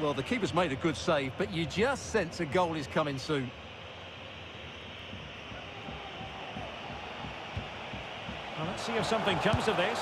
Well, the keeper's made a good save, but you just sense a goal is coming soon. Well, let's see if something comes of this.